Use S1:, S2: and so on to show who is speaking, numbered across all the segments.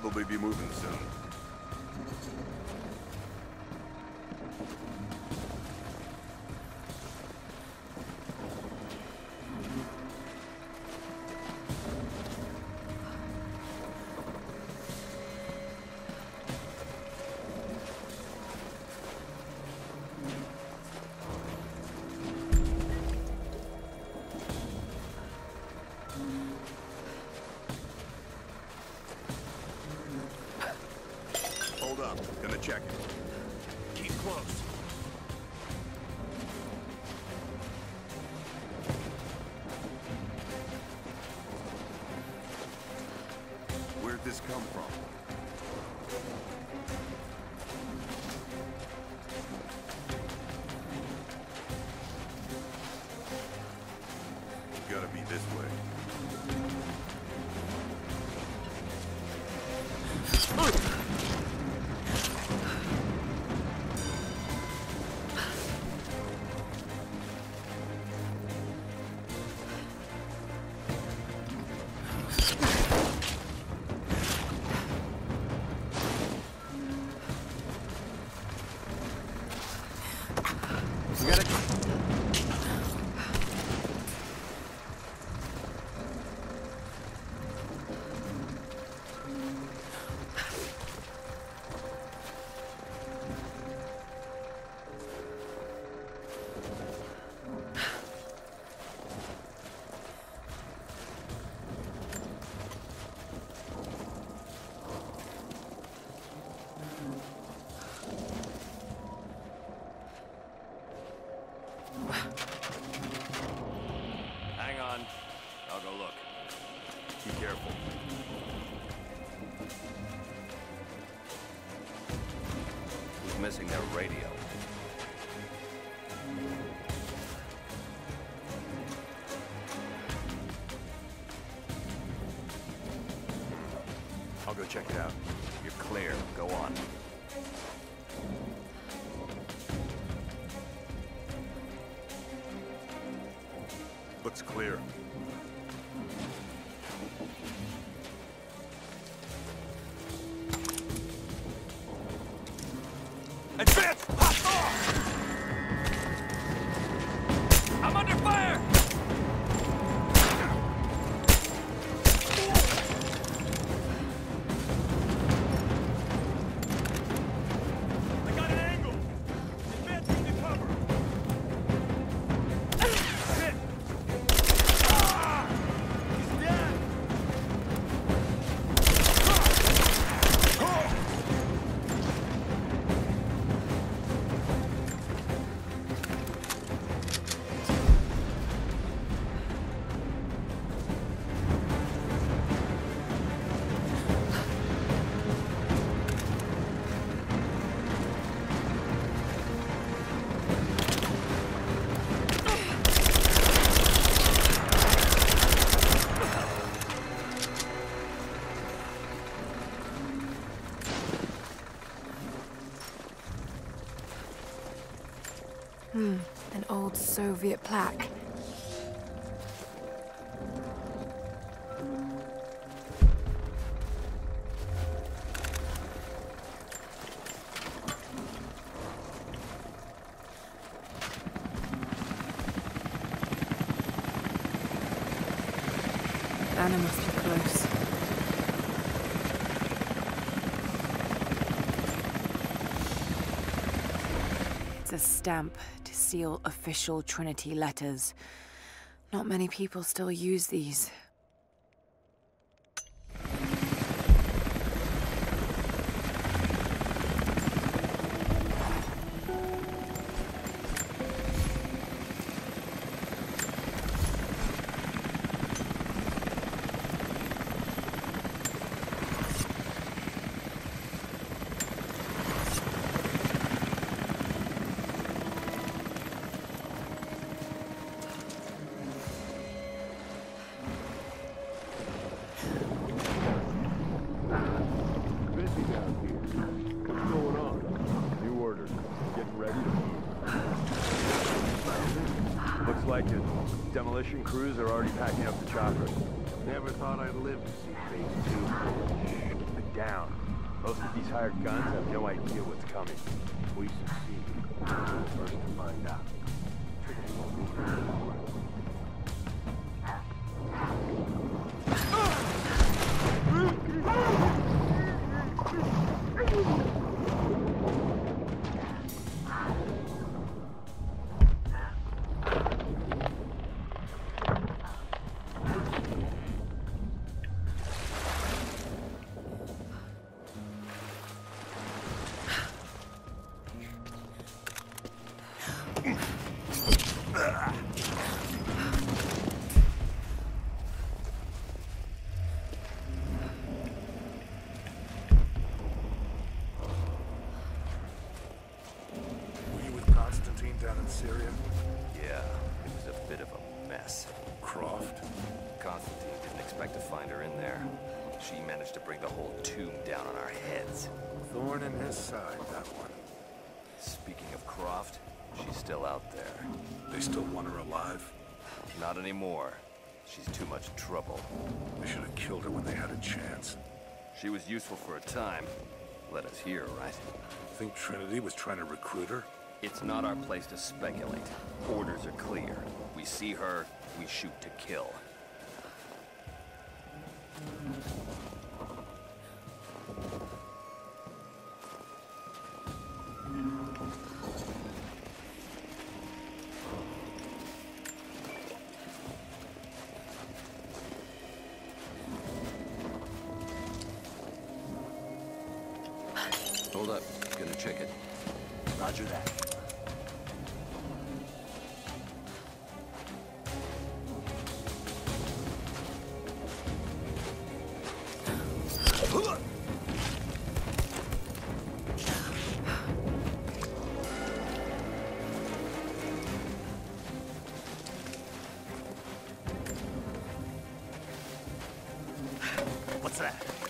S1: Probably be moving soon. Come from? Go look. Be careful.
S2: Who's missing their radio?
S1: I'll go check it out.
S2: You're clear. Go on.
S1: Looks clear.
S2: Hmm, an
S3: old Soviet plaque. Anna must be close. It's a stamp to seal official Trinity letters. Not many people still use these.
S4: Demolition crews are already packing up the choppers. Never thought I'd live to see phase two. down. Most of these hired guns have no idea what's coming. If we succeed, we'll be the first to find out.
S5: To find her in there. She managed to bring the whole tomb down on our heads.
S1: Thorn in his side, that one.
S5: Speaking of Croft, she's still out there.
S1: They still want her alive?
S5: Not anymore. She's too much trouble.
S1: They should have killed her when they had a chance.
S5: She was useful for a time. Let us hear, right?
S1: Think Trinity was trying to recruit her?
S5: It's not our place to speculate. Orders are clear. We see her, we shoot to kill. It.
S2: Roger that. What's that?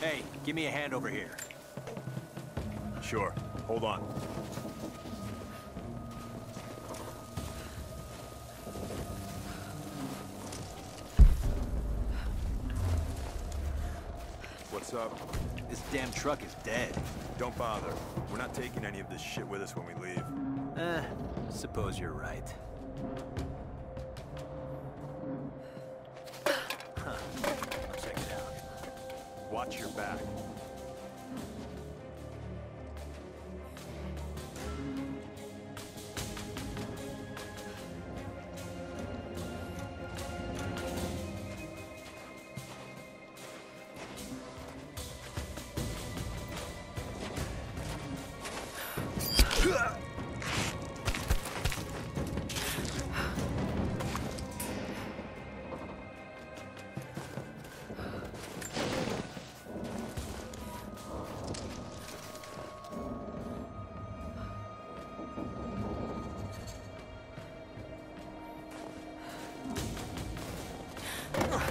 S2: Hey, give me a hand over here.
S1: Sure. Hold on. What's up?
S2: This damn truck is dead.
S1: Don't bother. We're not taking any of this shit with us when we leave.
S2: Eh, suppose you're right.
S1: Your back. Ugh.